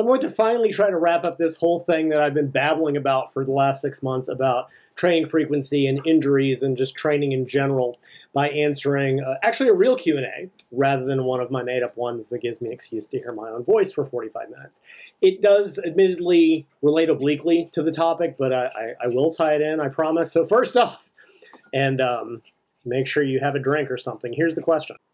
I'm going to finally try to wrap up this whole thing that I've been babbling about for the last six months about training frequency and injuries and just training in general by answering uh, actually a real Q&A rather than one of my made-up ones that gives me an excuse to hear my own voice for 45 minutes. It does admittedly relate obliquely to the topic, but I, I, I will tie it in, I promise. So first off, and um, make sure you have a drink or something, here's the question.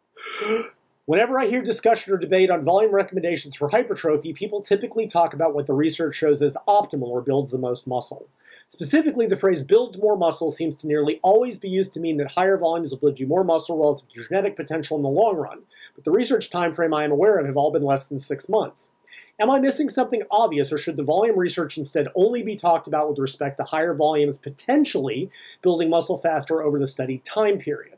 Whenever I hear discussion or debate on volume recommendations for hypertrophy, people typically talk about what the research shows as optimal or builds the most muscle. Specifically, the phrase builds more muscle seems to nearly always be used to mean that higher volumes will build you more muscle relative to genetic potential in the long run, but the research time frame I am aware of have all been less than six months. Am I missing something obvious, or should the volume research instead only be talked about with respect to higher volumes potentially building muscle faster over the study time period?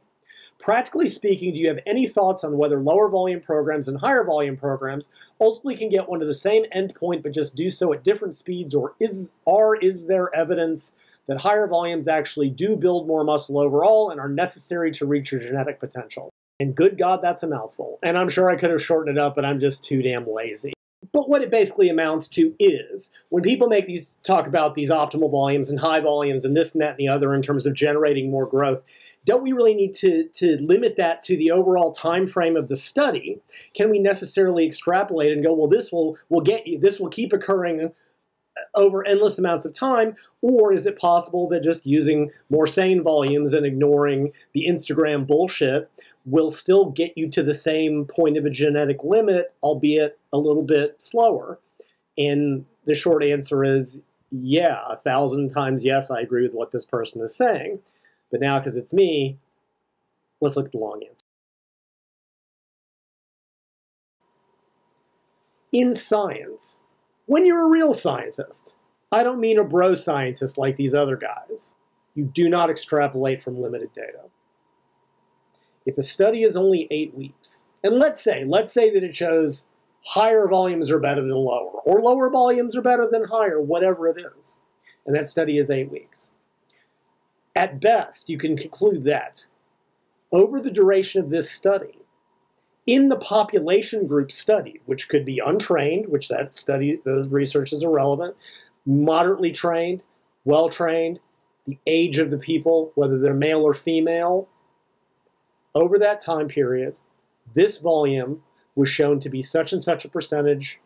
Practically speaking, do you have any thoughts on whether lower volume programs and higher volume programs ultimately can get one to the same endpoint but just do so at different speeds, or is, or is there evidence that higher volumes actually do build more muscle overall and are necessary to reach your genetic potential? And good God, that's a mouthful. And I'm sure I could have shortened it up, but I'm just too damn lazy. But what it basically amounts to is when people make these talk about these optimal volumes and high volumes and this and that and the other in terms of generating more growth, don't we really need to, to limit that to the overall time frame of the study? Can we necessarily extrapolate and go, well, this will, will get you, this will keep occurring over endless amounts of time, or is it possible that just using more sane volumes and ignoring the Instagram bullshit will still get you to the same point of a genetic limit, albeit a little bit slower? And the short answer is yeah, a thousand times yes, I agree with what this person is saying. But now, because it's me, let's look at the long answer. In science, when you're a real scientist, I don't mean a bro scientist like these other guys, you do not extrapolate from limited data. If a study is only eight weeks, and let's say, let's say that it shows higher volumes are better than lower, or lower volumes are better than higher, whatever it is, and that study is eight weeks. At best, you can conclude that over the duration of this study, in the population group studied, which could be untrained, which that study, those research is irrelevant, moderately trained, well trained, the age of the people, whether they're male or female, over that time period, this volume was shown to be such and such a percentage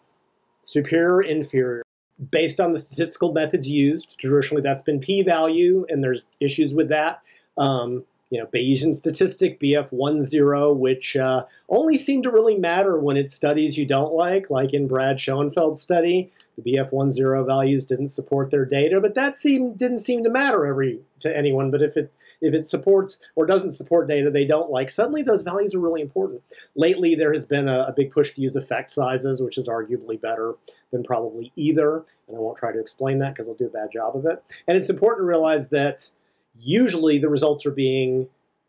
superior or inferior based on the statistical methods used. Traditionally, that's been p-value, and there's issues with that. Um, you know, Bayesian statistic, BF10, which uh, only seem to really matter when it's studies you don't like, like in Brad Schoenfeld's study. The BF10 values didn't support their data, but that seemed, didn't seem to matter every to anyone. But if it if it supports or doesn't support data they don't like, suddenly those values are really important. Lately, there has been a, a big push to use effect sizes, which is arguably better than probably either. And I won't try to explain that because I'll do a bad job of it. And it's important to realize that usually the results are being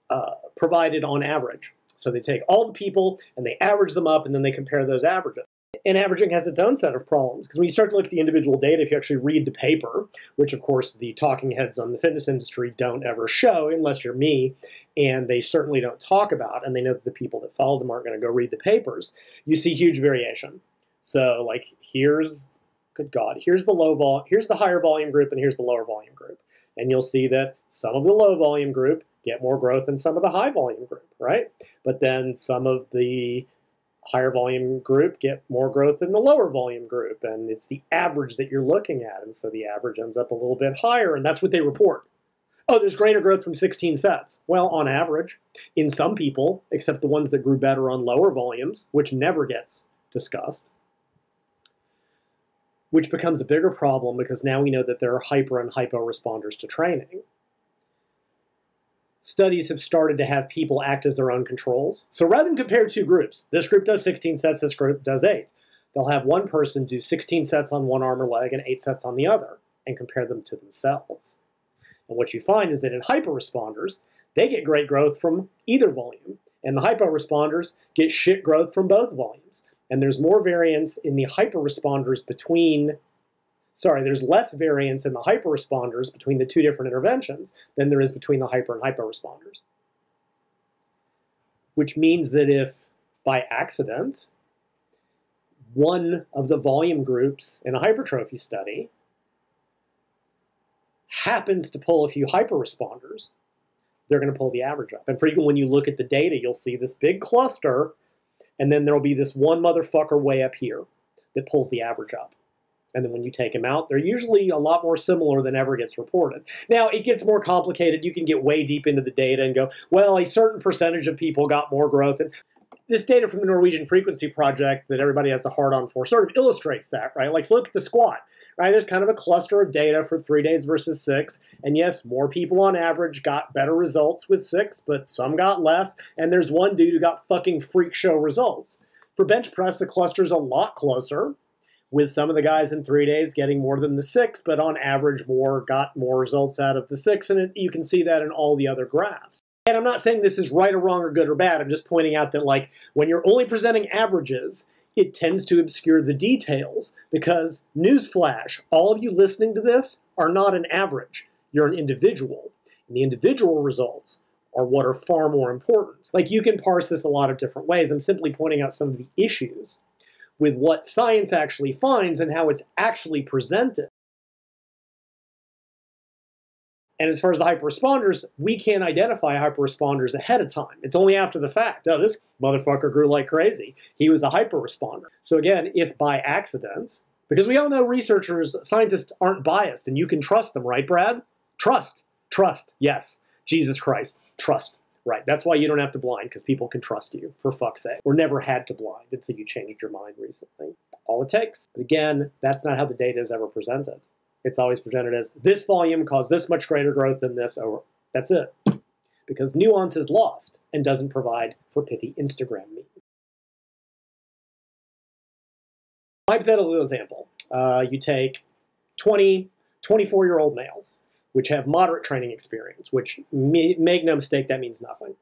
uh, provided on average. So they take all the people and they average them up and then they compare those averages and averaging has its own set of problems because when you start to look at the individual data, if you actually read the paper, which of course the talking heads on the fitness industry don't ever show unless you're me, and they certainly don't talk about, and they know that the people that follow them aren't going to go read the papers, you see huge variation. So like here's, good God, here's the low vol, here's the higher volume group, and here's the lower volume group, and you'll see that some of the low volume group get more growth than some of the high volume group, right? But then some of the higher volume group get more growth than the lower volume group. And it's the average that you're looking at. And so the average ends up a little bit higher. And that's what they report. Oh, there's greater growth from 16 sets. Well, on average, in some people, except the ones that grew better on lower volumes, which never gets discussed, which becomes a bigger problem because now we know that there are hyper and hypo responders to training studies have started to have people act as their own controls. So rather than compare two groups, this group does 16 sets, this group does eight, they'll have one person do 16 sets on one arm or leg and eight sets on the other and compare them to themselves. And what you find is that in hyper responders, they get great growth from either volume, and the hypo responders get shit growth from both volumes. And there's more variance in the hyper responders between sorry, there's less variance in the hyperresponders between the two different interventions than there is between the hyper and hyporesponders. Which means that if by accident one of the volume groups in a hypertrophy study happens to pull a few hyperresponders, they're going to pull the average up. And frequently, when you look at the data, you'll see this big cluster, and then there'll be this one motherfucker way up here that pulls the average up. And then when you take them out, they're usually a lot more similar than ever gets reported. Now, it gets more complicated. You can get way deep into the data and go, well, a certain percentage of people got more growth. And this data from the Norwegian Frequency Project that everybody has a hard on for sort of illustrates that, right? Like, look at the squat, right? There's kind of a cluster of data for three days versus six. And yes, more people on average got better results with six, but some got less. And there's one dude who got fucking freak show results. For bench press, the cluster's a lot closer with some of the guys in three days getting more than the six, but on average, more got more results out of the six, and it, you can see that in all the other graphs. And I'm not saying this is right or wrong or good or bad. I'm just pointing out that, like, when you're only presenting averages, it tends to obscure the details because, newsflash, all of you listening to this are not an average. You're an individual. And the individual results are what are far more important. Like, you can parse this a lot of different ways. I'm simply pointing out some of the issues with what science actually finds and how it's actually presented. And as far as the hyperresponders, we can't identify hyperresponders ahead of time. It's only after the fact. Oh, this motherfucker grew like crazy. He was a hyperresponder. So again, if by accident, because we all know researchers, scientists aren't biased, and you can trust them, right, Brad? Trust. Trust. Yes. Jesus Christ. Trust. Right. That's why you don't have to blind, because people can trust you, for fuck's sake. Or never had to blind until you changed your mind recently. All it takes. But again, that's not how the data is ever presented. It's always presented as this volume caused this much greater growth than this, or that's it. Because nuance is lost and doesn't provide for pithy Instagram memes. Hypothetical example. Uh, you take 20, 24 year old males which have moderate training experience, which, make no mistake, that means nothing.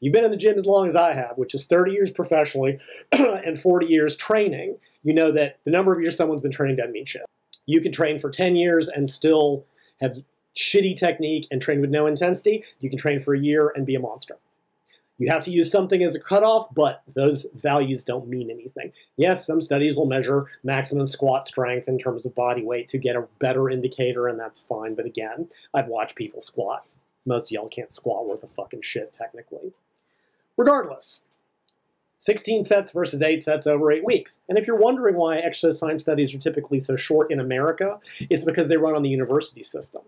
You've been in the gym as long as I have, which is 30 years professionally and 40 years training, you know that the number of years someone's been training doesn't mean shit. You can train for 10 years and still have shitty technique and train with no intensity. You can train for a year and be a monster. You have to use something as a cutoff, but those values don't mean anything. Yes, some studies will measure maximum squat strength in terms of body weight to get a better indicator, and that's fine. But again, I've watched people squat. Most of y'all can't squat worth a fucking shit, technically. Regardless, 16 sets versus 8 sets over 8 weeks. And if you're wondering why exercise science studies are typically so short in America, it's because they run on the university system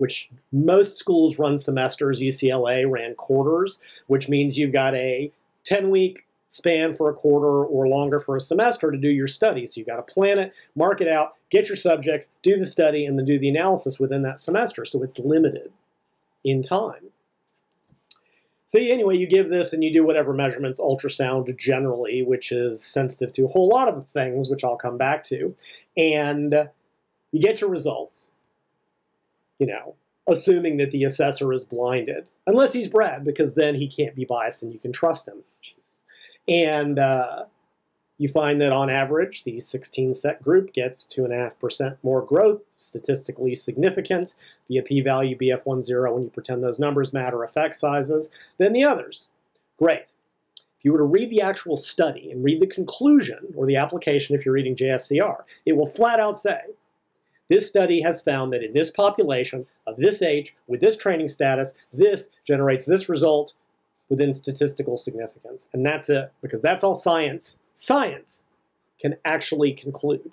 which most schools run semesters. UCLA ran quarters, which means you've got a 10 week span for a quarter or longer for a semester to do your study. So you've got to plan it, mark it out, get your subjects, do the study, and then do the analysis within that semester. So it's limited in time. So anyway, you give this and you do whatever measurements, ultrasound generally, which is sensitive to a whole lot of things, which I'll come back to, and you get your results you know, assuming that the assessor is blinded, unless he's Brad, because then he can't be biased and you can trust him. Jesus. And uh, you find that on average, the 16 set group gets 2.5% more growth, statistically significant via p value BF10 when you pretend those numbers matter effect sizes than the others. Great. If you were to read the actual study and read the conclusion or the application if you're reading JSCR, it will flat out say this study has found that in this population of this age, with this training status, this generates this result within statistical significance. And that's it, because that's all science, science can actually conclude.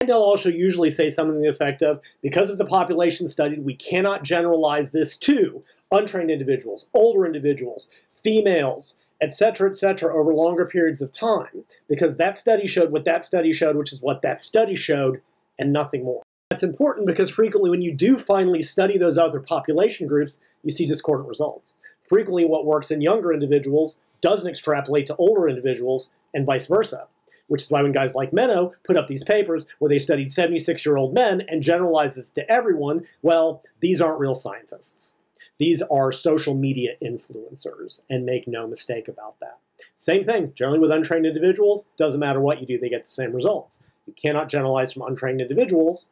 And they'll also usually say something to the effect of, because of the population studied, we cannot generalize this to untrained individuals, older individuals, females, etc., etc., over longer periods of time, because that study showed what that study showed, which is what that study showed, and nothing more. That's important because frequently when you do finally study those other population groups, you see discordant results. Frequently what works in younger individuals doesn't extrapolate to older individuals and vice versa, which is why when guys like Menno put up these papers where they studied 76-year-old men and generalizes to everyone, well, these aren't real scientists. These are social media influencers, and make no mistake about that. Same thing, generally with untrained individuals, doesn't matter what you do, they get the same results. You cannot generalize from untrained individuals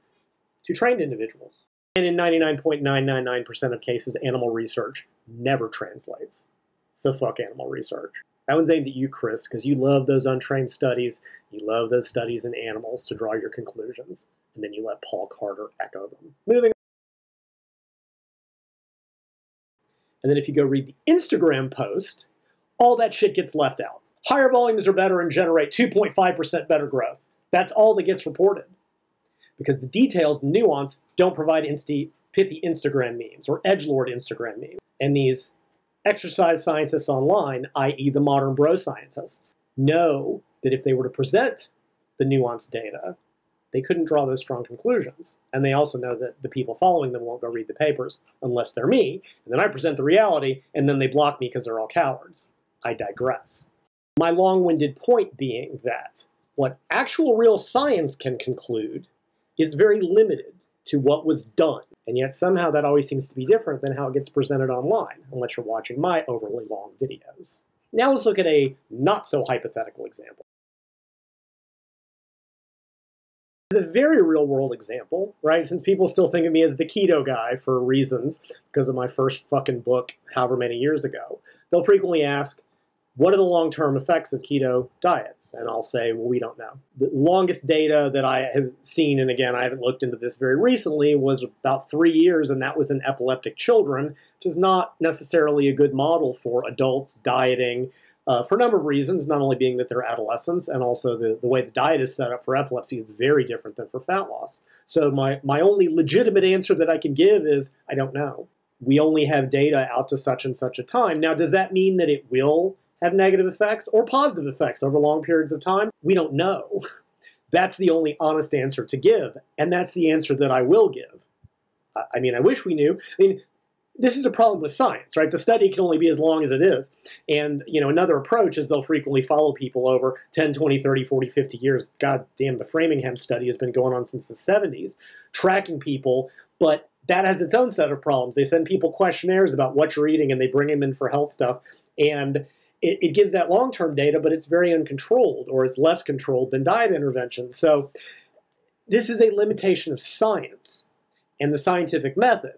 to trained individuals. And in 99.999% of cases, animal research never translates. So fuck animal research. That one's aimed at you, Chris, because you love those untrained studies. You love those studies in animals to draw your conclusions. And then you let Paul Carter echo them. Moving on. And then if you go read the Instagram post, all that shit gets left out. Higher volumes are better and generate 2.5% better growth. That's all that gets reported. Because the details, the nuance, don't provide pithy Instagram memes or edgelord Instagram memes. And these exercise scientists online, i.e., the modern bro scientists, know that if they were to present the nuanced data, they couldn't draw those strong conclusions. And they also know that the people following them won't go read the papers unless they're me. And then I present the reality, and then they block me because they're all cowards. I digress. My long winded point being that what actual real science can conclude is very limited to what was done. And yet somehow that always seems to be different than how it gets presented online, unless you're watching my overly long videos. Now let's look at a not so hypothetical example. It's a very real world example, right? Since people still think of me as the keto guy for reasons because of my first fucking book however many years ago, they'll frequently ask, what are the long-term effects of keto diets? And I'll say, well, we don't know. The longest data that I have seen, and again, I haven't looked into this very recently, was about three years, and that was in epileptic children, which is not necessarily a good model for adults dieting uh, for a number of reasons, not only being that they're adolescents, and also the, the way the diet is set up for epilepsy is very different than for fat loss. So my, my only legitimate answer that I can give is, I don't know. We only have data out to such and such a time. Now, does that mean that it will have negative effects or positive effects over long periods of time? We don't know. That's the only honest answer to give, and that's the answer that I will give. I mean, I wish we knew. I mean, this is a problem with science, right? The study can only be as long as it is. And, you know, another approach is they'll frequently follow people over 10, 20, 30, 40, 50 years. God damn, the Framingham study has been going on since the 70s, tracking people, but that has its own set of problems. They send people questionnaires about what you're eating and they bring them in for health stuff. And it, it gives that long term data, but it's very uncontrolled or it's less controlled than diet intervention. So this is a limitation of science and the scientific method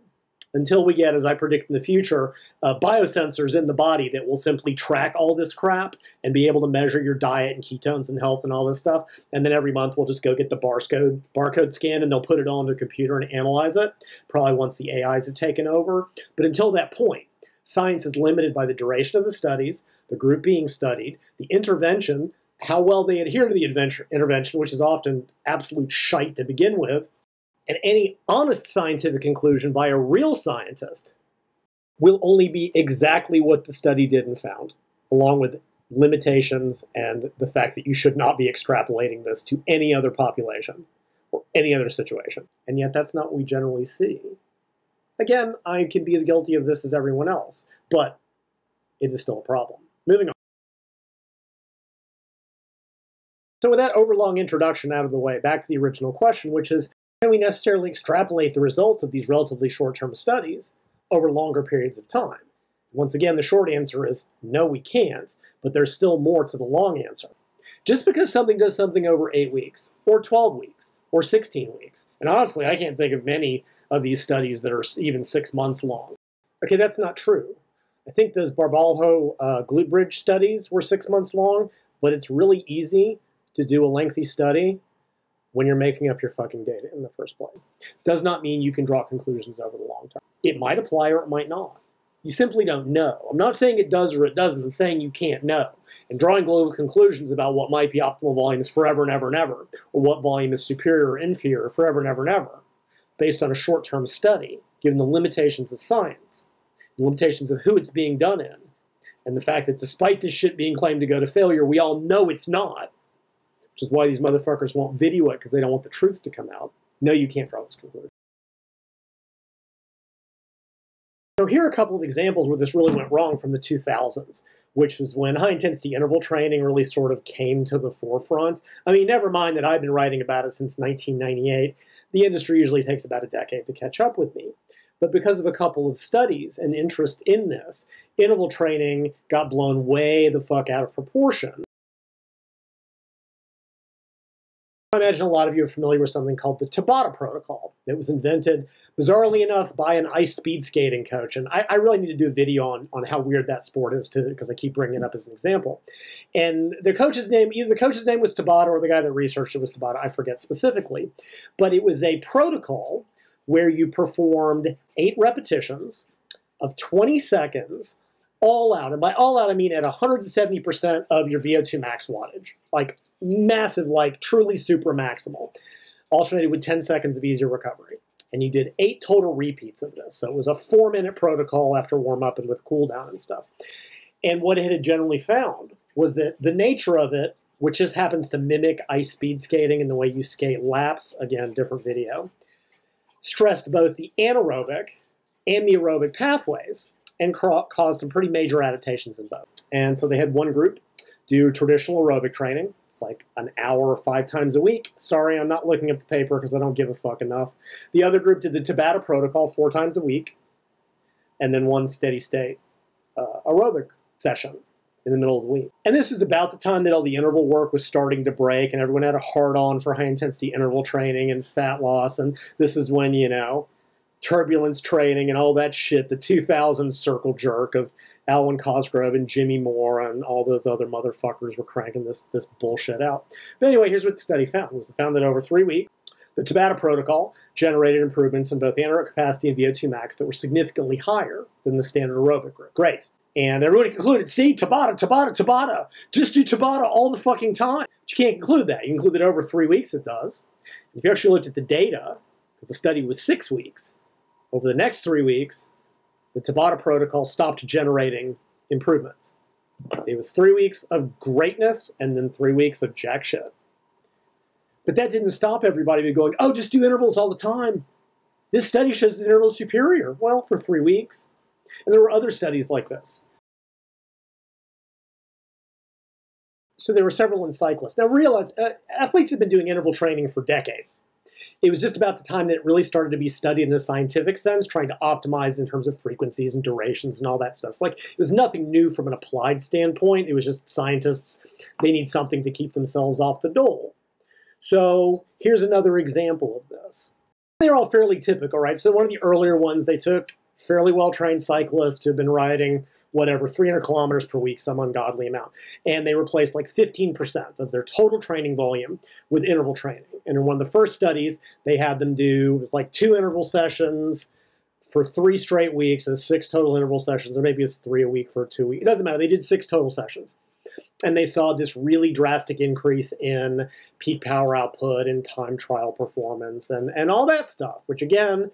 until we get, as I predict in the future, uh, biosensors in the body that will simply track all this crap and be able to measure your diet and ketones and health and all this stuff. And then every month we'll just go get the barcode, barcode scan and they'll put it on the computer and analyze it, probably once the AIs have taken over. But until that point, science is limited by the duration of the studies, the group being studied, the intervention, how well they adhere to the intervention, which is often absolute shite to begin with, and any honest scientific conclusion by a real scientist will only be exactly what the study did and found, along with limitations and the fact that you should not be extrapolating this to any other population or any other situation. And yet that's not what we generally see. Again, I can be as guilty of this as everyone else, but it is still a problem. Moving on. So with that overlong introduction out of the way, back to the original question, which is, can we necessarily extrapolate the results of these relatively short-term studies over longer periods of time? Once again, the short answer is no, we can't, but there's still more to the long answer. Just because something does something over 8 weeks, or 12 weeks, or 16 weeks, and honestly, I can't think of many of these studies that are even six months long. Okay, that's not true. I think those Barbalho uh, glute bridge studies were six months long, but it's really easy to do a lengthy study when you're making up your fucking data in the first place. Does not mean you can draw conclusions over the long term. It might apply or it might not. You simply don't know. I'm not saying it does or it doesn't. I'm saying you can't know. And drawing global conclusions about what might be optimal volumes forever and ever and ever, or what volume is superior or inferior forever and ever and ever, based on a short-term study, given the limitations of science, the limitations of who it's being done in, and the fact that despite this shit being claimed to go to failure, we all know it's not, which is why these motherfuckers won't video it because they don't want the truth to come out. No, you can't draw this conclusion. So here are a couple of examples where this really went wrong from the 2000s, which was when high-intensity interval training really sort of came to the forefront. I mean, never mind that I've been writing about it since 1998, the industry usually takes about a decade to catch up with me. But because of a couple of studies and interest in this, interval training got blown way the fuck out of proportion. I imagine a lot of you are familiar with something called the Tabata Protocol. It was invented, bizarrely enough, by an ice speed skating coach. And I, I really need to do a video on, on how weird that sport is, to because I keep bringing it up as an example. And the coach's name, either the coach's name was Tabata or the guy that researched it was Tabata, I forget specifically. But it was a protocol where you performed eight repetitions of 20 seconds all out. And by all out, I mean at 170% of your VO2 max wattage. Like massive, like truly super maximal, alternated with 10 seconds of easier recovery. And you did eight total repeats of this. So it was a four minute protocol after warm up and with cool down and stuff. And what it had generally found was that the nature of it, which just happens to mimic ice speed skating and the way you skate laps, again, different video, stressed both the anaerobic and the aerobic pathways and caused some pretty major adaptations in both. And so they had one group do traditional aerobic training. It's like an hour or five times a week. Sorry, I'm not looking at the paper because I don't give a fuck enough. The other group did the Tabata protocol four times a week, and then one steady state uh, aerobic session in the middle of the week. And this was about the time that all the interval work was starting to break, and everyone had a hard on for high intensity interval training and fat loss. And this is when, you know, turbulence training and all that shit, the 2000 circle jerk of Alwyn Cosgrove and Jimmy Moore and all those other motherfuckers were cranking this, this bullshit out. But anyway, here's what the study found. It was found that over three weeks, the Tabata protocol generated improvements in both anaerobic capacity and VO2 max that were significantly higher than the standard aerobic group. Great. And everybody concluded, see, Tabata, Tabata, Tabata. Just do Tabata all the fucking time. But you can't conclude that. You conclude that over three weeks it does. If you actually looked at the data, because the study was six weeks, over the next three weeks, the Tabata protocol stopped generating improvements. It was three weeks of greatness and then three weeks of jack shit. But that didn't stop everybody from going, oh, just do intervals all the time. This study shows that interval is superior. Well, for three weeks. And there were other studies like this. So there were several in cyclists. Now realize, uh, athletes have been doing interval training for decades. It was just about the time that it really started to be studied in a scientific sense, trying to optimize in terms of frequencies and durations and all that stuff. So like it was nothing new from an applied standpoint. It was just scientists, they need something to keep themselves off the dole. So here's another example of this. They're all fairly typical, right? So one of the earlier ones, they took fairly well-trained cyclists who've been riding whatever 300 kilometers per week, some ungodly amount, and they replaced like 15% of their total training volume with interval training. And in one of the first studies, they had them do it was like two interval sessions for three straight weeks, and six total interval sessions, or maybe it's three a week for two weeks. It doesn't matter. They did six total sessions. And they saw this really drastic increase in peak power output and time trial performance and, and all that stuff, which again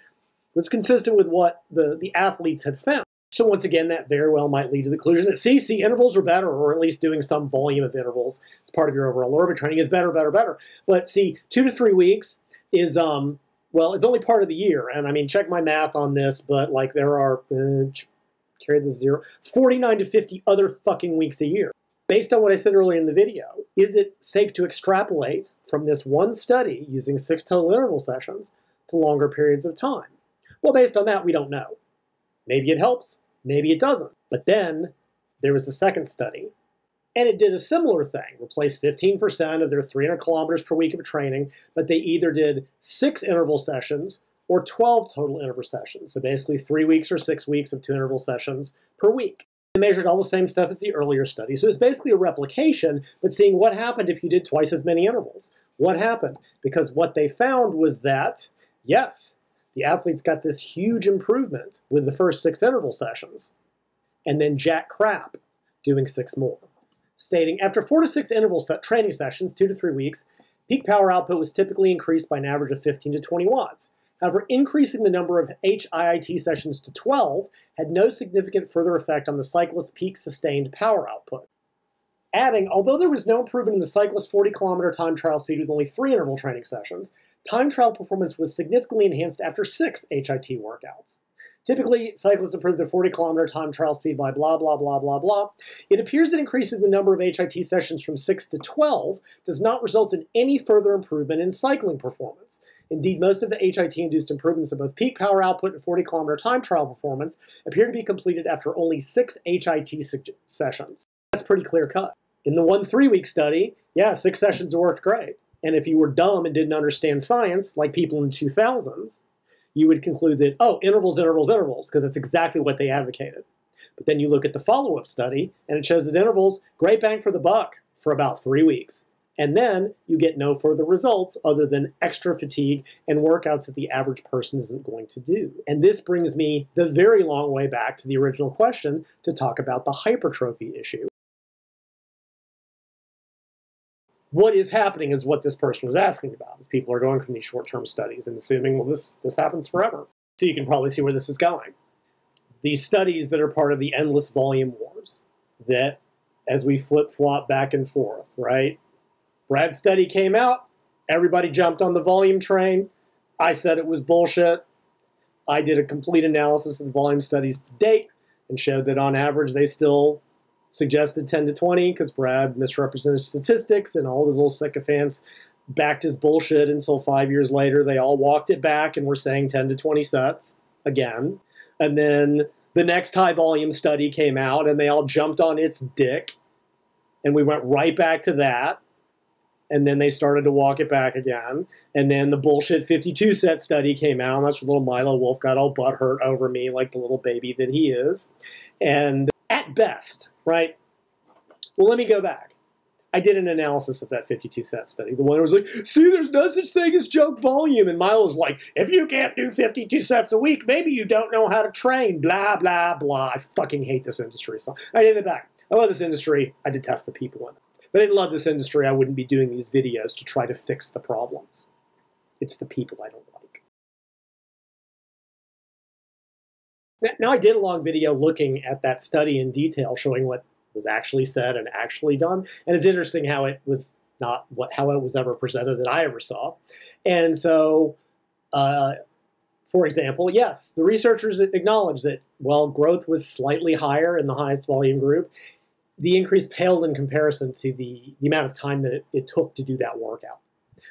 was consistent with what the, the athletes had found. So once again, that very well might lead to the conclusion that CC intervals are better, or at least doing some volume of intervals as part of your overall aerobic training is better, better, better. But see, two to three weeks is um well, it's only part of the year, and I mean, check my math on this, but like there are uh, carry the zero 49 to 50 other fucking weeks a year. Based on what I said earlier in the video, is it safe to extrapolate from this one study using six total interval sessions to longer periods of time? Well, based on that, we don't know. Maybe it helps, maybe it doesn't. But then there was a second study, and it did a similar thing, replaced 15% of their 300 kilometers per week of training, but they either did six interval sessions or 12 total interval sessions. So basically three weeks or six weeks of two interval sessions per week. They measured all the same stuff as the earlier study. So it's basically a replication, but seeing what happened if you did twice as many intervals. What happened? Because what they found was that, yes, the athletes got this huge improvement with the first six interval sessions, and then Jack Crap doing six more, stating after four to six interval set training sessions, two to three weeks, peak power output was typically increased by an average of 15 to 20 watts. However, increasing the number of HIIT sessions to 12 had no significant further effect on the cyclist's peak sustained power output. Adding, although there was no improvement in the cyclist's 40 kilometer time trial speed with only three interval training sessions, Time trial performance was significantly enhanced after six HIT workouts. Typically, cyclists improve their 40 kilometer time trial speed by blah, blah, blah, blah, blah. It appears that increasing the number of HIT sessions from 6 to 12 does not result in any further improvement in cycling performance. Indeed, most of the HIT induced improvements in both peak power output and 40 kilometer time trial performance appear to be completed after only six HIT sessions. That's pretty clear cut. In the one three week study, yeah, six sessions worked great. And if you were dumb and didn't understand science, like people in the 2000s, you would conclude that, oh, intervals, intervals, intervals, because that's exactly what they advocated. But then you look at the follow up study, and it shows that intervals, great bang for the buck for about three weeks. And then you get no further results other than extra fatigue and workouts that the average person isn't going to do. And this brings me the very long way back to the original question to talk about the hypertrophy issue. What is happening is what this person was asking about, as people are going from these short-term studies and assuming, well, this, this happens forever. So you can probably see where this is going. These studies that are part of the endless volume wars, that as we flip-flop back and forth, right? Brad's study came out. Everybody jumped on the volume train. I said it was bullshit. I did a complete analysis of the volume studies to date and showed that on average they still suggested 10 to 20 because Brad misrepresented statistics and all his little sycophants backed his bullshit until five years later they all walked it back and were saying 10 to 20 sets again. And then the next high volume study came out and they all jumped on its dick and we went right back to that and then they started to walk it back again. And then the bullshit 52 set study came out, and that's where little Milo Wolf got all butthurt over me, like the little baby that he is. And best, right? Well, let me go back. I did an analysis of that 52 set study. The one that was like, see, there's no such thing as junk volume. And Milo's like, if you can't do 52 sets a week, maybe you don't know how to train. Blah, blah, blah. I fucking hate this industry. So I did it back. I love this industry. I detest the people in it. If I didn't love this industry, I wouldn't be doing these videos to try to fix the problems. It's the people I don't like. Now, I did a long video looking at that study in detail, showing what was actually said and actually done. And it's interesting how it was not what how it was ever presented that I ever saw. And so, uh, for example, yes, the researchers acknowledged that, well, growth was slightly higher in the highest volume group, the increase paled in comparison to the, the amount of time that it, it took to do that workout.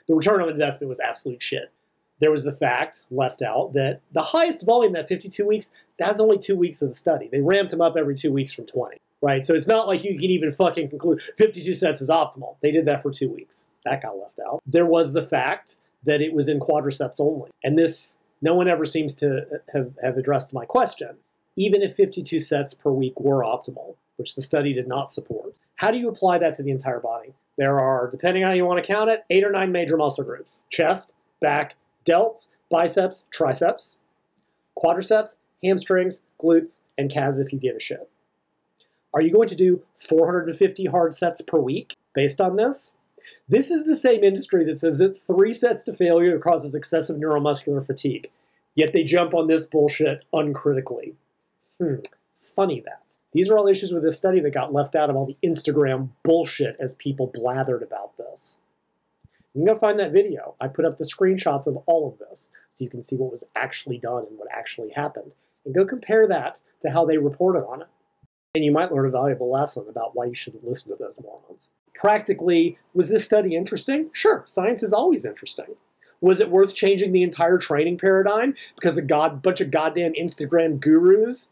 The return on investment was absolute shit. There was the fact left out that the highest volume, that 52 weeks, that's only two weeks of the study. They ramped them up every two weeks from 20, right? So it's not like you can even fucking conclude 52 sets is optimal. They did that for two weeks. That got left out. There was the fact that it was in quadriceps only. And this, no one ever seems to have, have addressed my question. Even if 52 sets per week were optimal, which the study did not support. How do you apply that to the entire body? There are, depending on how you want to count it, eight or nine major muscle groups chest, back, delts, biceps, triceps, quadriceps, hamstrings, glutes, and calves if you give a shit. Are you going to do 450 hard sets per week based on this? This is the same industry that says that three sets to failure causes excessive neuromuscular fatigue, yet they jump on this bullshit uncritically. Hmm, funny that. These are all issues with this study that got left out of all the Instagram bullshit as people blathered about this. You can go find that video. I put up the screenshots of all of this so you can see what was actually done and what actually happened. And go compare that to how they reported on it. And you might learn a valuable lesson about why you shouldn't listen to those morons. Practically, was this study interesting? Sure, science is always interesting. Was it worth changing the entire training paradigm because a god, bunch of goddamn Instagram gurus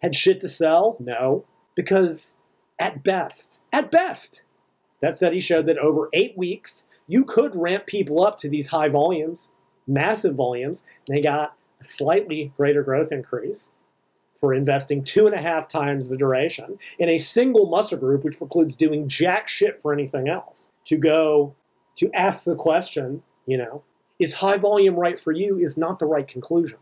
had shit to sell? No, because at best, at best, that study showed that over eight weeks, you could ramp people up to these high volumes, massive volumes, and they got a slightly greater growth increase for investing two and a half times the duration in a single muscle group, which precludes doing jack shit for anything else. To go to ask the question, you know, is high volume right for you is not the right conclusion.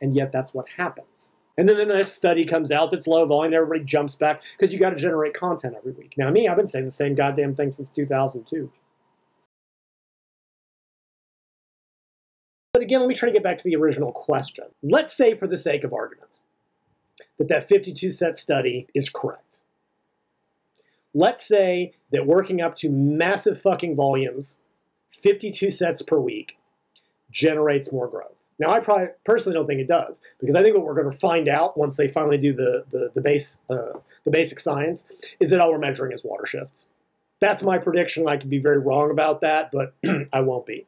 And yet that's what happens. And then the next study comes out that's low volume, everybody jumps back because you got to generate content every week. Now, me, I've been saying the same goddamn thing since 2002. Again, let me try to get back to the original question. Let's say, for the sake of argument, that that 52 set study is correct. Let's say that working up to massive fucking volumes, 52 sets per week, generates more growth. Now, I probably personally don't think it does because I think what we're going to find out once they finally do the the, the base uh, the basic science is that all we're measuring is water shifts. That's my prediction. I could be very wrong about that, but I won't be.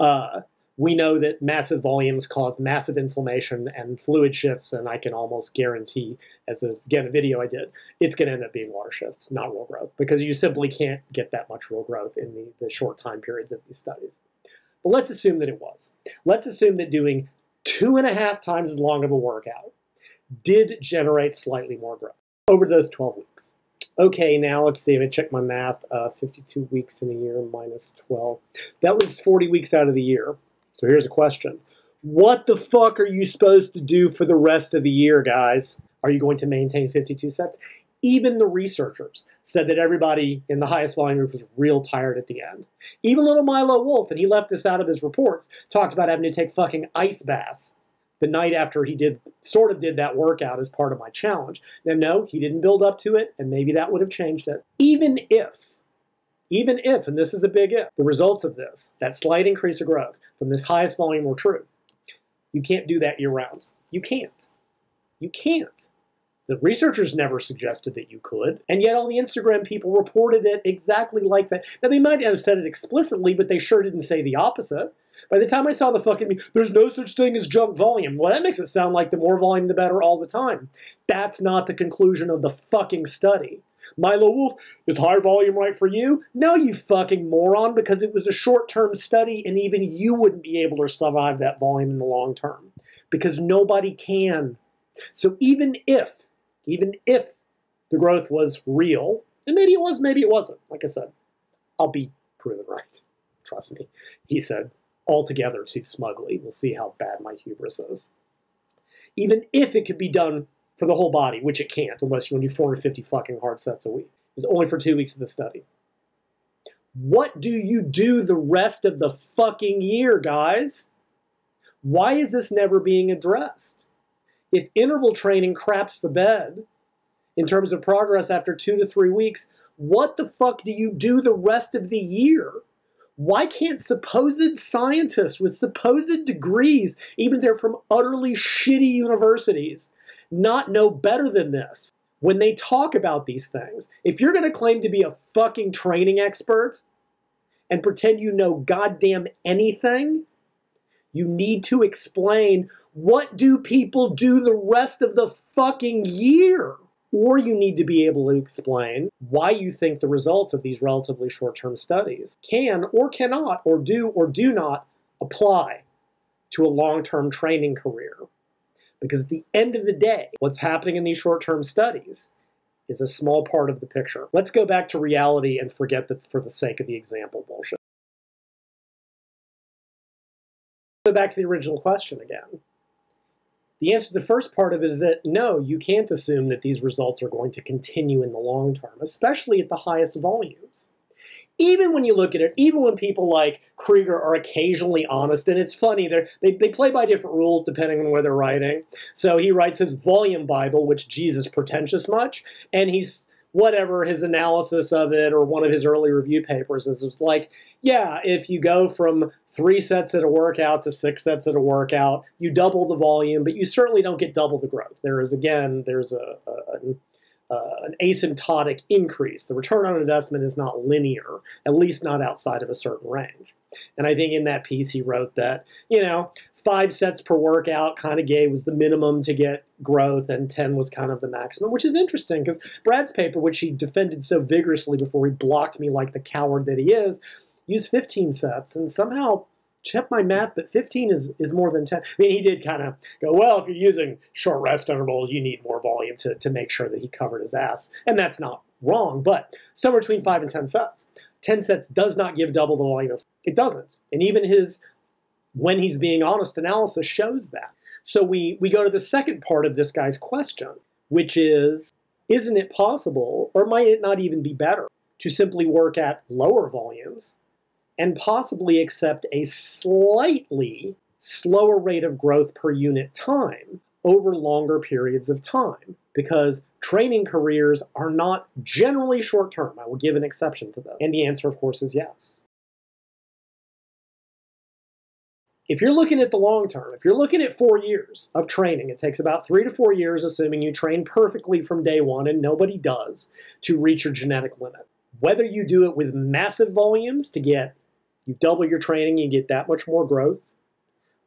Uh, we know that massive volumes cause massive inflammation and fluid shifts, and I can almost guarantee, as a, again a video I did, it's going to end up being water shifts, not real growth, because you simply can't get that much real growth in the, the short time periods of these studies. But let's assume that it was. Let's assume that doing two and a half times as long of a workout did generate slightly more growth over those 12 weeks. Okay, now let's see. If I check my math. Uh, 52 weeks in a year minus 12. That leaves 40 weeks out of the year. So here's a question. What the fuck are you supposed to do for the rest of the year, guys? Are you going to maintain 52 sets? Even the researchers said that everybody in the highest volume group was real tired at the end. Even little Milo Wolf, and he left this out of his reports, talked about having to take fucking ice baths the night after he did sort of did that workout as part of my challenge. Now, no, he didn't build up to it, and maybe that would have changed it. Even if, even if, and this is a big if, the results of this, that slight increase of growth from this highest volume were true, you can't do that year round. You can't. You can't. The researchers never suggested that you could, and yet all the Instagram people reported it exactly like that. Now, they might have said it explicitly, but they sure didn't say the opposite. By the time I saw the fucking, there's no such thing as junk volume. Well, that makes it sound like the more volume, the better all the time. That's not the conclusion of the fucking study. Milo Wolf, is high volume right for you? No, you fucking moron, because it was a short term study and even you wouldn't be able to survive that volume in the long term because nobody can. So even if even if the growth was real, and maybe it was, maybe it wasn't. Like I said, I'll be proven right. Trust me. He said, altogether too smugly. We'll see how bad my hubris is. Even if it could be done for the whole body, which it can't, unless you want to do 450 fucking hard sets a week. It's only for two weeks of the study. What do you do the rest of the fucking year, guys? Why is this never being addressed? If interval training craps the bed in terms of progress after two to three weeks, what the fuck do you do the rest of the year? Why can't supposed scientists with supposed degrees, even they're from utterly shitty universities, not know better than this? When they talk about these things, if you're going to claim to be a fucking training expert and pretend you know goddamn anything, you need to explain what do people do the rest of the fucking year? Or you need to be able to explain why you think the results of these relatively short term studies can or cannot, or do or do not apply to a long term training career. Because at the end of the day, what's happening in these short term studies is a small part of the picture. Let's go back to reality and forget that's for the sake of the example bullshit. Go back to the original question again. The answer to the first part of it is that no, you can't assume that these results are going to continue in the long term, especially at the highest volumes. Even when you look at it, even when people like Krieger are occasionally honest, and it's funny, they they play by different rules depending on where they're writing. So he writes his volume Bible, which Jesus pretentious much, and he's whatever his analysis of it or one of his early review papers is was like, yeah, if you go from three sets at a workout to six sets at a workout, you double the volume, but you certainly don't get double the growth. There is again, there's a, a, uh, an asymptotic increase. The return on investment is not linear, at least not outside of a certain range. And I think in that piece he wrote that, you know, five sets per workout kind of gave was the minimum to get growth and 10 was kind of the maximum, which is interesting because Brad's paper, which he defended so vigorously before he blocked me like the coward that he is, used 15 sets and somehow check my math, but 15 is, is more than 10. I mean, he did kind of go, well, if you're using short rest intervals, you need more volume to, to make sure that he covered his ass. And that's not wrong, but somewhere between 5 and 10 sets. 10 sets does not give double the volume of, it doesn't. And even his, when he's being honest analysis shows that. So we, we go to the second part of this guy's question, which is, isn't it possible, or might it not even be better, to simply work at lower volumes and possibly accept a slightly slower rate of growth per unit time over longer periods of time because training careers are not generally short term. I will give an exception to that. And the answer, of course, is yes. If you're looking at the long term, if you're looking at four years of training, it takes about three to four years, assuming you train perfectly from day one, and nobody does, to reach your genetic limit. Whether you do it with massive volumes to get you double your training, you get that much more growth,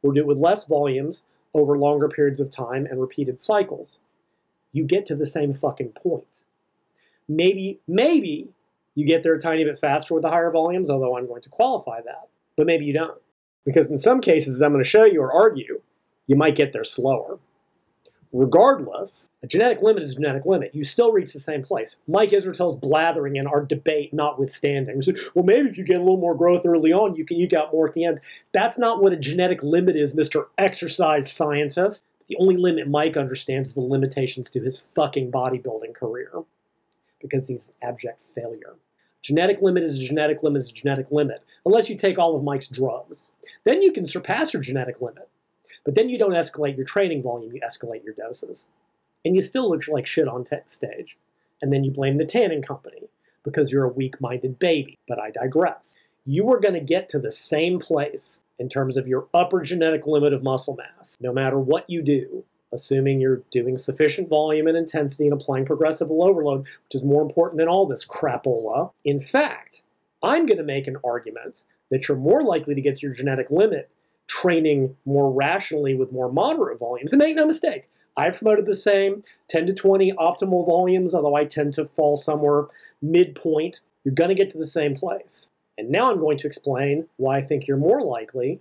or do it with less volumes over longer periods of time and repeated cycles, you get to the same fucking point. Maybe, maybe you get there a tiny bit faster with the higher volumes, although I'm going to qualify that, but maybe you don't. Because in some cases, as I'm going to show you or argue, you might get there slower. Regardless, a genetic limit is a genetic limit. You still reach the same place. Mike Israetel's blathering and our debate notwithstanding. So, well, maybe if you get a little more growth early on, you can eke out more at the end. That's not what a genetic limit is, Mr. Exercise Scientist. The only limit Mike understands is the limitations to his fucking bodybuilding career because he's abject failure. Genetic limit is a genetic limit is a genetic limit, unless you take all of Mike's drugs. Then you can surpass your genetic limit. But then you don't escalate your training volume, you escalate your doses. And you still look like shit on stage. And then you blame the tanning company because you're a weak minded baby. But I digress. You are going to get to the same place in terms of your upper genetic limit of muscle mass, no matter what you do, assuming you're doing sufficient volume and intensity and applying progressive overload, which is more important than all this crapola. In fact, I'm going to make an argument that you're more likely to get to your genetic limit training more rationally with more moderate volumes. And make no mistake, I've promoted the same 10 to 20 optimal volumes, although I tend to fall somewhere midpoint. You're going to get to the same place. And now I'm going to explain why I think you're more likely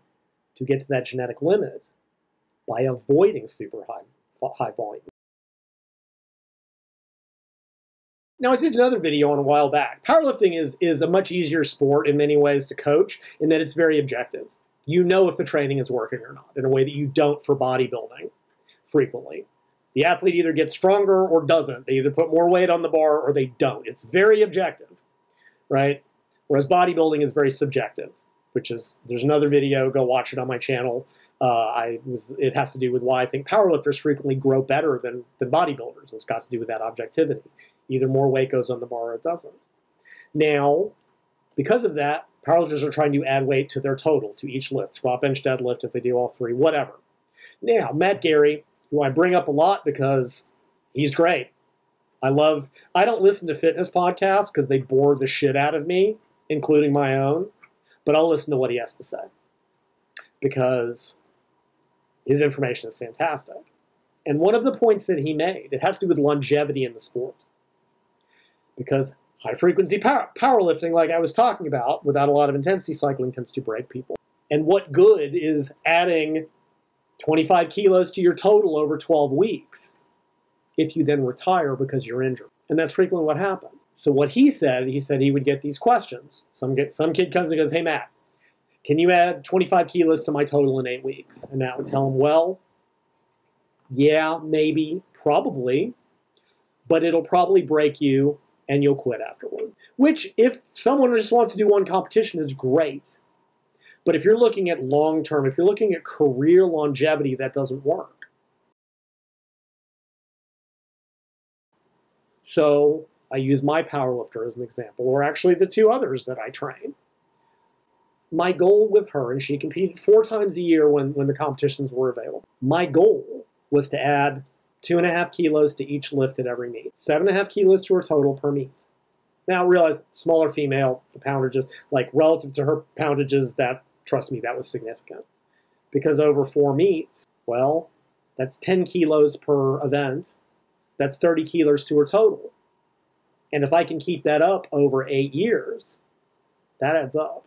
to get to that genetic limit by avoiding super high, high volume. Now, I did another video on a while back. Powerlifting is, is a much easier sport in many ways to coach in that it's very objective you know if the training is working or not in a way that you don't for bodybuilding frequently. The athlete either gets stronger or doesn't. They either put more weight on the bar or they don't. It's very objective, right? Whereas bodybuilding is very subjective, which is there's another video. Go watch it on my channel. Uh, I was it has to do with why I think powerlifters frequently grow better than than bodybuilders. It's got to do with that objectivity. Either more weight goes on the bar or it doesn't. Now, because of that, Powerlifters are trying to add weight to their total, to each lift, squat, bench, deadlift, if they do all three, whatever. Now, Matt Gary, who I bring up a lot because he's great. I love, I don't listen to fitness podcasts because they bore the shit out of me, including my own, but I'll listen to what he has to say because his information is fantastic. And one of the points that he made, it has to do with longevity in the sport. Because high frequency power, powerlifting, like I was talking about, without a lot of intensity cycling tends to break people. And what good is adding 25 kilos to your total over 12 weeks if you then retire because you're injured? And that's frequently what happens. So what he said, he said he would get these questions. Some get some kid comes and goes, "Hey Matt, can you add 25 kilos to my total in eight weeks?" And Matt would tell him, "Well, yeah, maybe, probably, but it'll probably break you and you'll quit afterward. Which, if someone just wants to do one competition, is great. But if you're looking at long term, if you're looking at career longevity, that doesn't work. So I use my powerlifter as an example, or actually the two others that I train. My goal with her, and she competed four times a year when, when the competitions were available. My goal was to add two and a half kilos to each lift at every meet. Seven and a half kilos to her total per meet. Now realize smaller female, the poundages, like relative to her poundages, that trust me, that was significant. Because over four meets, well, that's 10 kilos per event. That's 30 kilos to her total. And if I can keep that up over eight years, that adds up.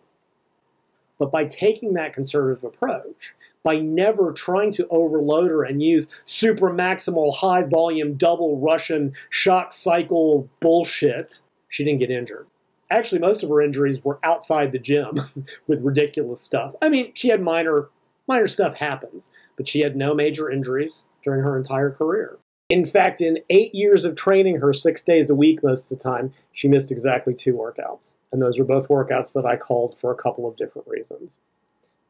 But by taking that conservative approach, by never trying to overload her and use super maximal high volume double Russian shock cycle bullshit, she didn't get injured. Actually, most of her injuries were outside the gym with ridiculous stuff. I mean, she had minor minor stuff happens, but she had no major injuries during her entire career. In fact, in eight years of training her six days a week most of the time, she missed exactly two workouts. And those were both workouts that I called for a couple of different reasons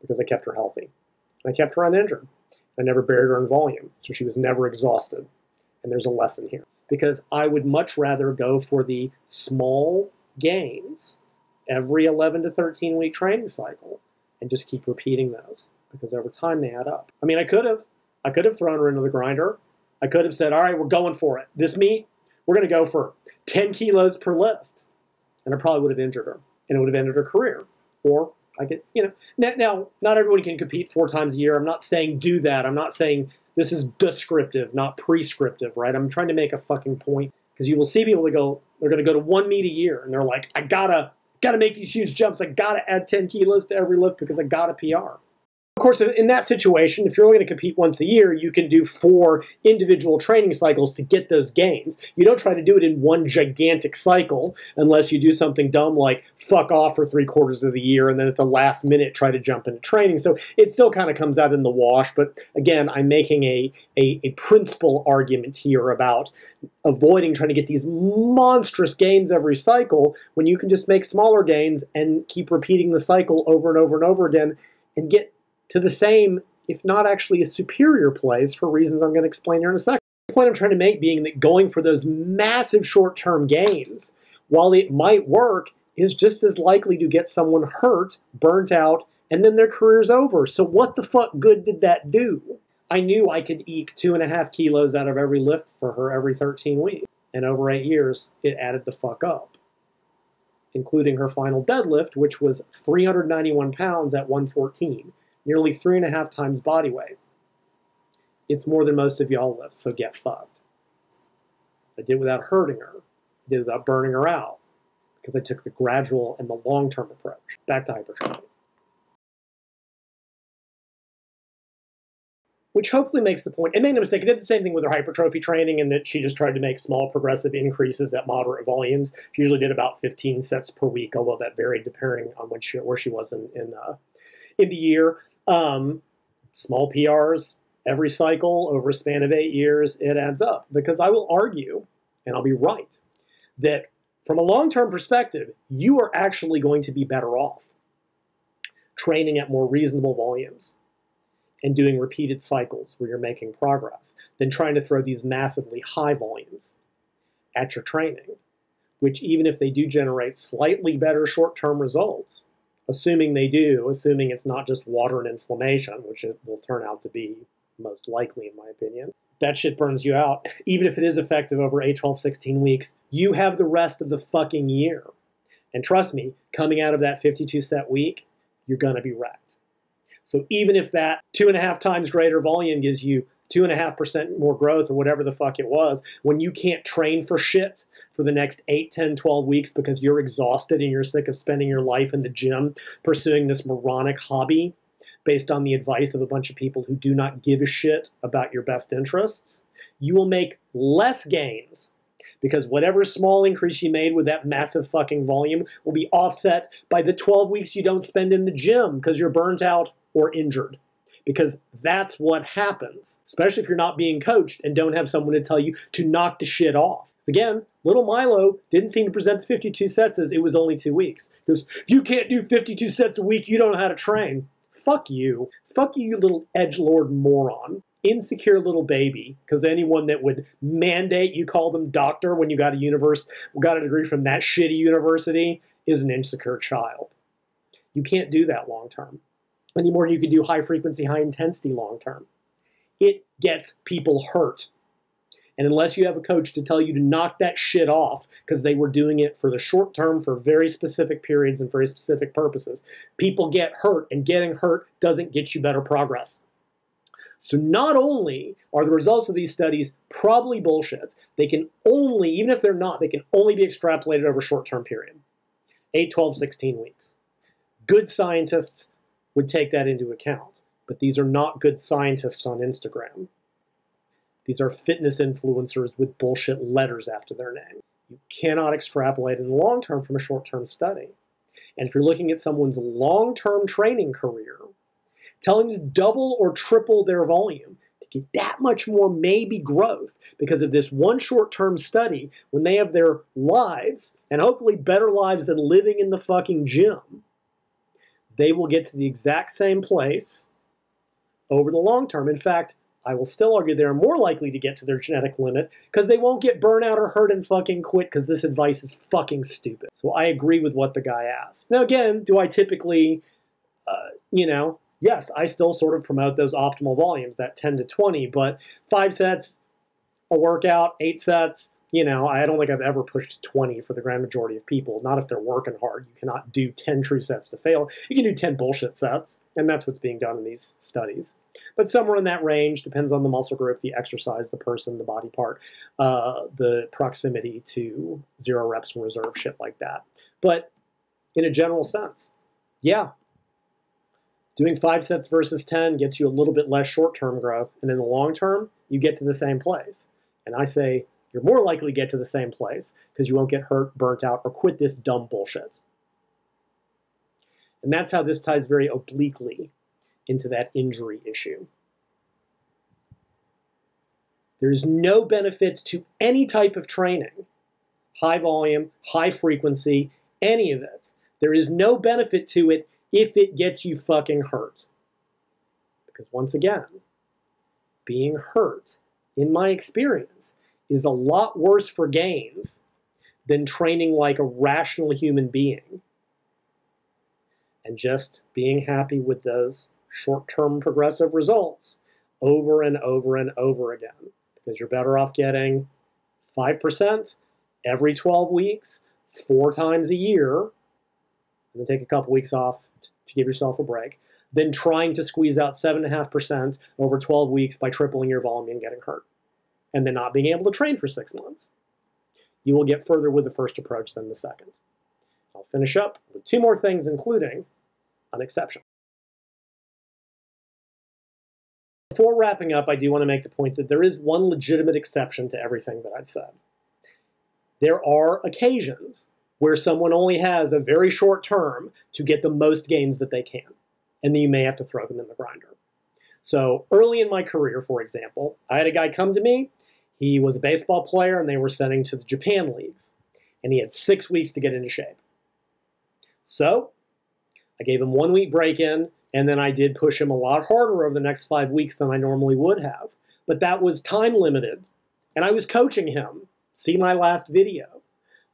because I kept her healthy. I kept her uninjured. I never buried her in volume, so she was never exhausted. And there's a lesson here because I would much rather go for the small gains every 11 to 13 week training cycle and just keep repeating those because over time they add up. I mean, I could have, I could have thrown her into the grinder. I could have said, all right, we're going for it. This meet, we're going to go for 10 kilos per lift. And I probably would have injured her and it would have ended her career. Or I get, you know, now, now not everyone can compete four times a year. I'm not saying do that. I'm not saying this is descriptive, not prescriptive, right? I'm trying to make a fucking point because you will see people that go, they're going to go to one meet a year and they're like, I gotta, gotta make these huge jumps. I gotta add 10 kilos to every lift because I got a PR. Of course, in that situation, if you're only going to compete once a year, you can do four individual training cycles to get those gains. You don't try to do it in one gigantic cycle unless you do something dumb like fuck off for three quarters of the year and then at the last minute try to jump into training. So it still kind of comes out in the wash. But again, I'm making a, a, a principal argument here about avoiding trying to get these monstrous gains every cycle when you can just make smaller gains and keep repeating the cycle over and over and over again and get to the same, if not actually a superior place for reasons I'm going to explain here in a second. The point I'm trying to make being that going for those massive short term gains, while it might work, is just as likely to get someone hurt, burnt out, and then their career's over. So, what the fuck good did that do? I knew I could eke two and a half kilos out of every lift for her every 13 weeks. And over eight years, it added the fuck up, including her final deadlift, which was 391 pounds at 114 nearly three and a half times body weight. It's more than most of y'all lift, so get fucked. I did without hurting her. I did without burning her out because I took the gradual and the long-term approach. Back to hypertrophy. Which hopefully makes the point. and made no mistake, I did the same thing with her hypertrophy training in that she just tried to make small progressive increases at moderate volumes. She usually did about 15 sets per week, although that varied depending on when she, where she was in, in, uh, in the year. Um, small PRs every cycle over a span of eight years, it adds up. Because I will argue, and I'll be right, that from a long term perspective, you are actually going to be better off training at more reasonable volumes and doing repeated cycles where you're making progress than trying to throw these massively high volumes at your training, which, even if they do generate slightly better short term results, assuming they do, assuming it's not just water and inflammation, which it will turn out to be most likely, in my opinion, that shit burns you out. Even if it is effective over 8, 12, 16 weeks, you have the rest of the fucking year. And trust me, coming out of that 52 set week, you're going to be wrecked. So even if that two and a half times greater volume gives you two and a half percent more growth or whatever the fuck it was, when you can't train for shit for the next 8, 10, 12 weeks because you're exhausted and you're sick of spending your life in the gym pursuing this moronic hobby based on the advice of a bunch of people who do not give a shit about your best interests, you will make less gains because whatever small increase you made with that massive fucking volume will be offset by the 12 weeks you don't spend in the gym because you're burnt out or injured because that's what happens, especially if you're not being coached and don't have someone to tell you to knock the shit off. Again, little Milo didn't seem to present the 52 sets as it was only two weeks. He goes, if you can't do 52 sets a week, you don't know how to train. Fuck you. Fuck you, you little edge lord moron. Insecure little baby, because anyone that would mandate you call them doctor when you got a universe, got a degree from that shitty university is an insecure child. You can't do that long term anymore you can do high frequency, high intensity long term. It gets people hurt. And unless you have a coach to tell you to knock that shit off because they were doing it for the short term for very specific periods and very specific purposes, people get hurt, and getting hurt doesn't get you better progress. So not only are the results of these studies probably bullshit, they can only, even if they're not, they can only be extrapolated over a short-term period. 8, 12, 16 weeks. Good scientists would take that into account. But these are not good scientists on Instagram. These are fitness influencers with bullshit letters after their name. You cannot extrapolate in the long term from a short term study. And if you're looking at someone's long term training career, telling them to double or triple their volume to get that much more maybe growth because of this one short term study when they have their lives and hopefully better lives than living in the fucking gym they will get to the exact same place over the long term. In fact, I will still argue they're more likely to get to their genetic limit because they won't get burnout or hurt and fucking quit because this advice is fucking stupid. So I agree with what the guy asked. Now, again, do I typically, uh, you know, yes, I still sort of promote those optimal volumes, that 10 to 20, but five sets, a workout, eight sets, you know, I don't think I've ever pushed 20 for the grand majority of people. Not if they're working hard. You cannot do 10 true sets to fail. You can do 10 bullshit sets, and that's what's being done in these studies. But somewhere in that range depends on the muscle group, the exercise, the person, the body part, uh, the proximity to zero reps and reserve, shit like that. But in a general sense, yeah, doing five sets versus 10 gets you a little bit less short term growth, and in the long term, you get to the same place. And I say, you're more likely to get to the same place because you won't get hurt, burnt out, or quit this dumb bullshit. And that's how this ties very obliquely into that injury issue. There's no benefit to any type of training, high volume, high frequency, any of it. There is no benefit to it if it gets you fucking hurt. Because once again, being hurt, in my experience, is a lot worse for gains than training like a rational human being and just being happy with those short term progressive results over and over and over again. Because you're better off getting 5% every 12 weeks, four times a year, and then take a couple weeks off to give yourself a break, than trying to squeeze out 7.5% over 12 weeks by tripling your volume and getting hurt and then not being able to train for six months. You will get further with the first approach than the second. I'll finish up with two more things, including an exception. Before wrapping up, I do want to make the point that there is one legitimate exception to everything that I've said. There are occasions where someone only has a very short term to get the most gains that they can, and then you may have to throw them in the grinder. So early in my career, for example, I had a guy come to me he was a baseball player and they were sending to the Japan leagues. And he had six weeks to get into shape. So I gave him one week break in, and then I did push him a lot harder over the next five weeks than I normally would have. But that was time limited, and I was coaching him. See my last video.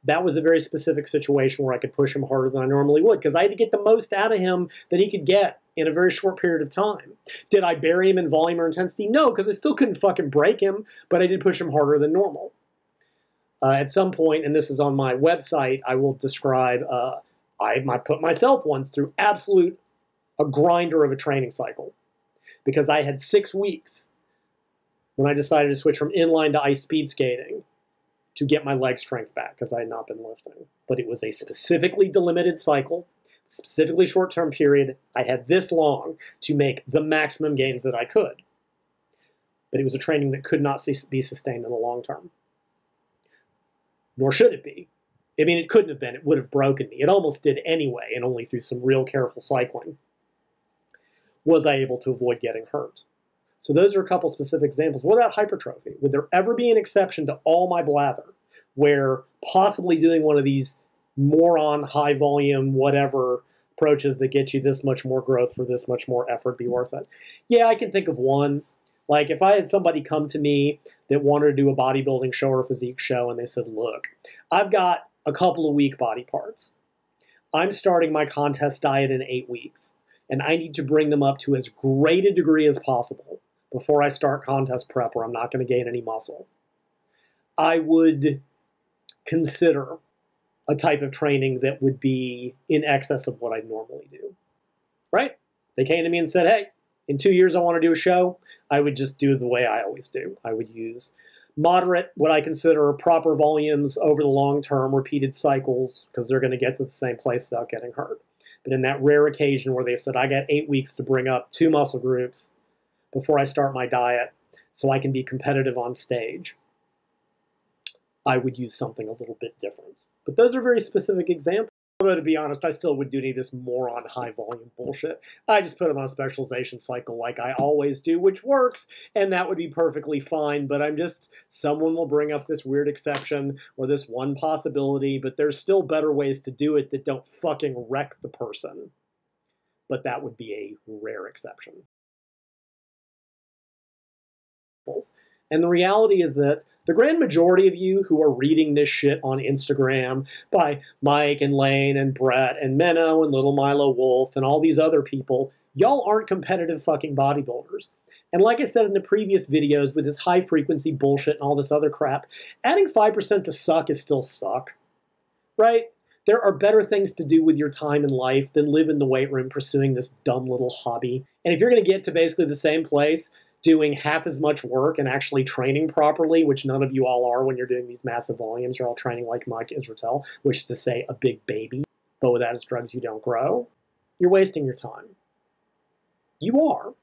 That was a very specific situation where I could push him harder than I normally would because I had to get the most out of him that he could get in a very short period of time. Did I bury him in volume or intensity? No, because I still couldn't fucking break him, but I did push him harder than normal. Uh, at some point, and this is on my website, I will describe. Uh, I might put myself once through absolute a grinder of a training cycle because I had six weeks when I decided to switch from inline to ice speed skating to get my leg strength back because I had not been lifting. But it was a specifically delimited cycle specifically short term period, I had this long to make the maximum gains that I could. But it was a training that could not be sustained in the long term. Nor should it be. I mean, it couldn't have been. It would have broken me. It almost did anyway, and only through some real careful cycling was I able to avoid getting hurt. So those are a couple specific examples. What about hypertrophy? Would there ever be an exception to all my blather where possibly doing one of these moron, high volume, whatever approaches that get you this much more growth for this much more effort be worth it? Yeah, I can think of one. Like if I had somebody come to me that wanted to do a bodybuilding show or physique show and they said, look, I've got a couple of weak body parts. I'm starting my contest diet in eight weeks, and I need to bring them up to as great a degree as possible before I start contest prep or I'm not going to gain any muscle. I would consider a type of training that would be in excess of what I normally do. Right? They came to me and said, hey, in two years I want to do a show. I would just do the way I always do. I would use moderate, what I consider proper volumes over the long term, repeated cycles, because they're going to get to the same place without getting hurt. But in that rare occasion where they said, I got eight weeks to bring up two muscle groups before I start my diet so I can be competitive on stage, I would use something a little bit different. But those are very specific examples. Although, to be honest, I still would do any of this moron high volume bullshit. I just put them on a specialization cycle like I always do, which works, and that would be perfectly fine. But I'm just, someone will bring up this weird exception or this one possibility, but there's still better ways to do it that don't fucking wreck the person. But that would be a rare exception. And the reality is that the grand majority of you who are reading this shit on Instagram by Mike and Lane and Brett and Menno and Little Milo Wolf and all these other people, Y'all aren't competitive fucking bodybuilders. And like I said in the previous videos with this high frequency bullshit and all this other crap, adding 5% to suck is still suck, right? There are better things to do with your time in life than live in the weight room pursuing this dumb little hobby. And if you're going to get to basically the same place, doing half as much work and actually training properly, which none of you all are when you're doing these massive volumes, you're all training like Mike Israetel, which is to say a big baby, but without his drugs you don't grow, you're wasting your time. You are.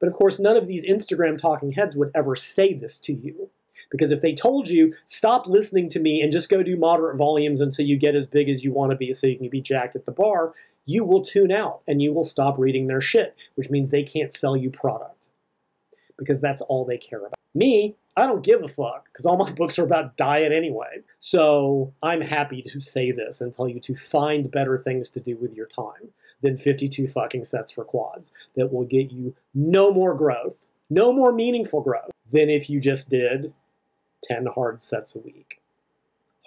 But of course, none of these Instagram talking heads would ever say this to you. Because if they told you, stop listening to me and just go do moderate volumes until you get as big as you want to be so you can be jacked at the bar, you will tune out and you will stop reading their shit, which means they can't sell you product. Because that's all they care about. Me, I don't give a fuck because all my books are about diet anyway. So I'm happy to say this and tell you to find better things to do with your time than 52 fucking sets for quads that will get you no more growth, no more meaningful growth than if you just did 10 hard sets a week.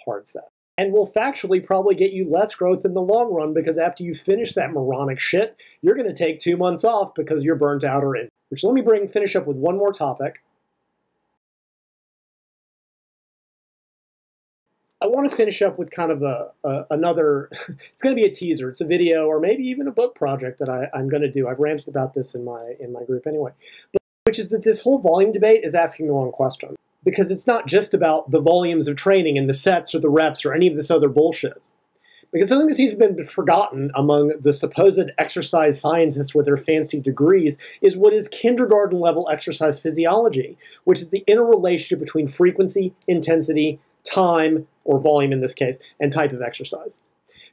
Hard set. And will factually probably get you less growth in the long run because after you finish that moronic shit, you're going to take two months off because you're burnt out or in. Which let me bring finish up with one more topic. I want to finish up with kind of a, a another. It's going to be a teaser. It's a video or maybe even a book project that I, I'm going to do. I've ranted about this in my in my group anyway, but, which is that this whole volume debate is asking the wrong question because it's not just about the volumes of training and the sets or the reps or any of this other bullshit. Because something that seems to have been forgotten among the supposed exercise scientists with their fancy degrees is what is kindergarten level exercise physiology, which is the interrelationship between frequency, intensity, time, or volume in this case, and type of exercise.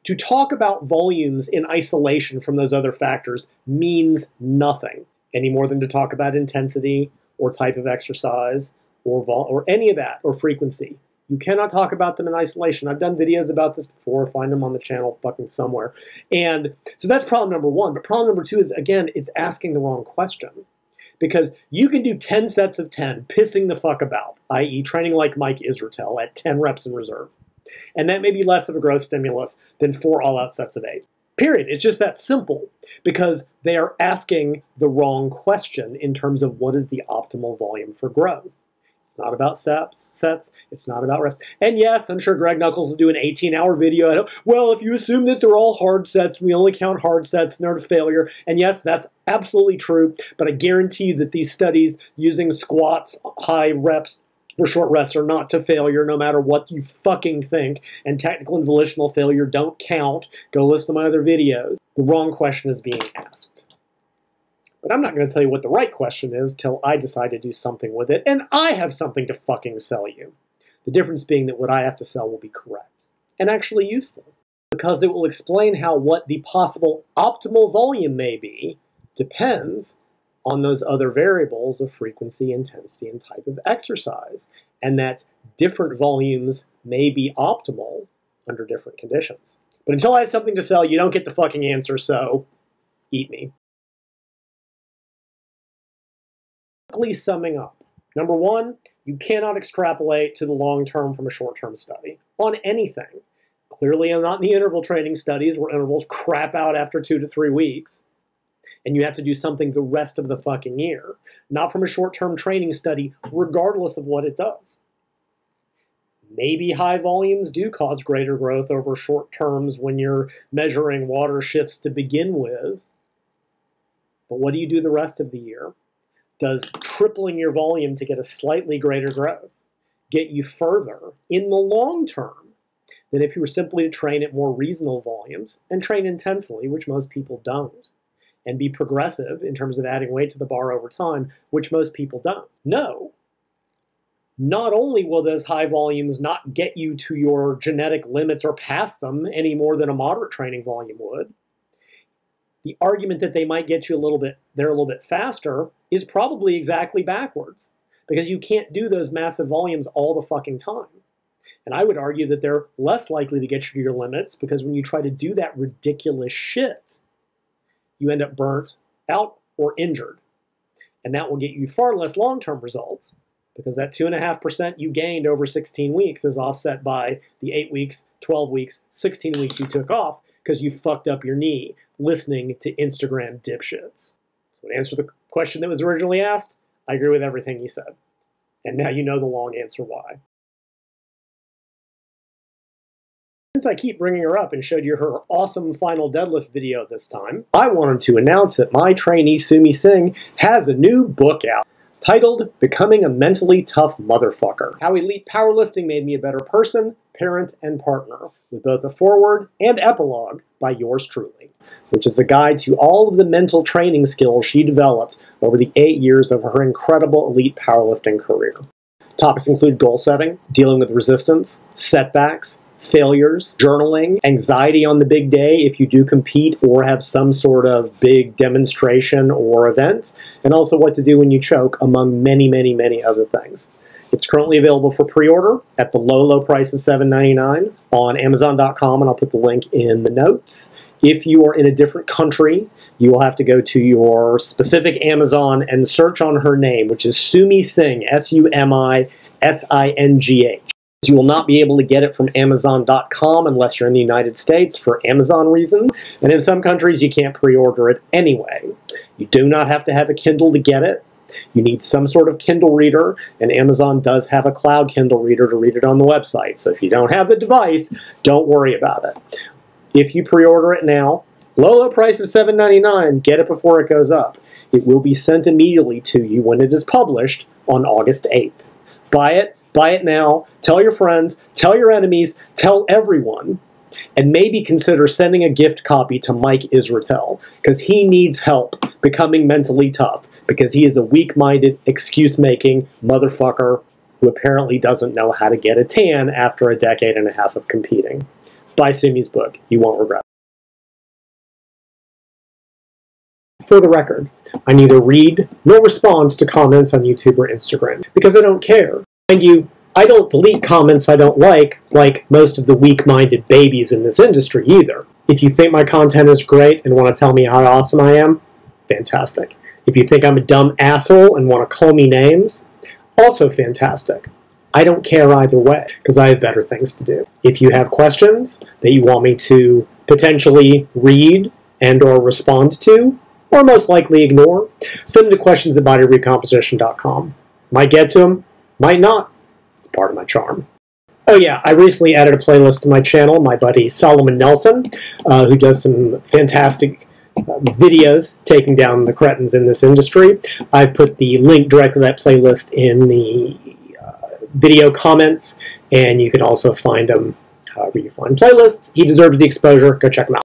To talk about volumes in isolation from those other factors means nothing any more than to talk about intensity or type of exercise or vol- or any of that or frequency. You cannot talk about them in isolation. I've done videos about this before. Find them on the channel fucking somewhere. And so that's problem number one. But problem number two is again, it's asking the wrong question because you can do 10 sets of 10 pissing the fuck about, i.e., training like Mike Israetel at 10 reps in reserve. And that may be less of a growth stimulus than four all out sets of eight. Period. It's just that simple because they are asking the wrong question in terms of what is the optimal volume for growth. It's not about sets, sets. It's not about reps. And yes, I'm sure Greg Nuckols will do an 18-hour video. Well, if you assume that they're all hard sets, we only count hard sets they're failure. And yes, that's absolutely true. But I guarantee you that these studies using squats, high reps, for short rests are not to failure, no matter what you fucking think. And technical and volitional failure don't count. Go listen to my other videos. The wrong question is being asked. But I'm not going to tell you what the right question is till I decide to do something with it, and I have something to fucking sell you. The difference being that what I have to sell will be correct and actually useful because it will explain how what the possible optimal volume may be depends on those other variables of frequency, intensity, and type of exercise, and that different volumes may be optimal under different conditions. But until I have something to sell, you don't get the fucking answer, so eat me. Quickly summing up. Number one, you cannot extrapolate to the long term from a short term study on anything. Clearly, not in the interval training studies where intervals crap out after two to three weeks. And you have to do something the rest of the fucking year, not from a short term training study, regardless of what it does. Maybe high volumes do cause greater growth over short terms when you're measuring water shifts to begin with. But what do you do the rest of the year? Does tripling your volume to get a slightly greater growth get you further in the long term than if you were simply to train at more reasonable volumes and train intensely, which most people don't, and be progressive in terms of adding weight to the bar over time, which most people don't. No. Not only will those high volumes not get you to your genetic limits or past them any more than a moderate training volume would, the argument that they might get you a little bit there a little bit faster is probably exactly backwards because you can't do those massive volumes all the fucking time. And I would argue that they're less likely to get you to your limits because when you try to do that ridiculous shit, you end up burnt out or injured. And that will get you far less long term results because that 2.5% you gained over 16 weeks is offset by the 8 weeks, 12 weeks, 16 weeks you took off because you fucked up your knee listening to Instagram dipshits. So, to answer the question that was originally asked, I agree with everything he said. And now you know the long answer why. Since I keep bringing her up and showed you her awesome final deadlift video this time, I wanted to announce that my trainee Sumi Singh has a new book out titled Becoming a Mentally Tough Motherfucker How Elite Powerlifting Made Me a Better Person, Parent, and Partner, with both a foreword and epilogue by yours truly, which is a guide to all of the mental training skills she developed over the eight years of her incredible elite powerlifting career. Topics include goal setting, dealing with resistance, setbacks, failures, journaling, anxiety on the big day if you do compete or have some sort of big demonstration or event, and also what to do when you choke, among many, many, many other things. It's currently available for pre-order at the low, low price of $7.99 on Amazon.com, and I'll put the link in the notes. If you are in a different country, you will have to go to your specific Amazon and search on her name, which is Sumi Singh, S-U-M-I S-I-N-G-H. You will not be able to get it from Amazon.com unless you're in the United States for Amazon reasons, and in some countries you can't pre-order it anyway. You do not have to have a Kindle to get it. You need some sort of Kindle reader, and Amazon does have a cloud Kindle reader to read it on the website. So if you don't have the device, don't worry about it. If you pre-order it now, low, low price of $7.99, get it before it goes up. It will be sent immediately to you when it is published on August 8th. Buy it, Buy it now. Tell your friends, tell your enemies, tell everyone. And maybe consider sending a gift copy to Mike Israetel because he needs help becoming mentally tough because he is a weak minded, excuse making motherfucker who apparently doesn't know how to get a tan after a decade and a half of competing. Buy Sumi's book. You won't regret it. For the record, I neither read nor respond to comments on YouTube or Instagram because I don't care. Mind you, I don't delete comments I don't like, like most of the weak-minded babies in this industry either. If you think my content is great and want to tell me how awesome I am, fantastic. If you think I'm a dumb asshole and want to call me names, also fantastic. I don't care either way, because I have better things to do. If you have questions that you want me to potentially read and or respond to, or most likely ignore, send them to questions at bodyrecomposition.com. Might get to them, might not. It's part of my charm. Oh yeah, I recently added a playlist to my channel. My buddy Solomon Nelson, uh, who does some fantastic videos taking down the cretins in this industry. I've put the link directly to that playlist in the uh, video comments, and you can also find them however you find playlists. He deserves the exposure. Go check him out.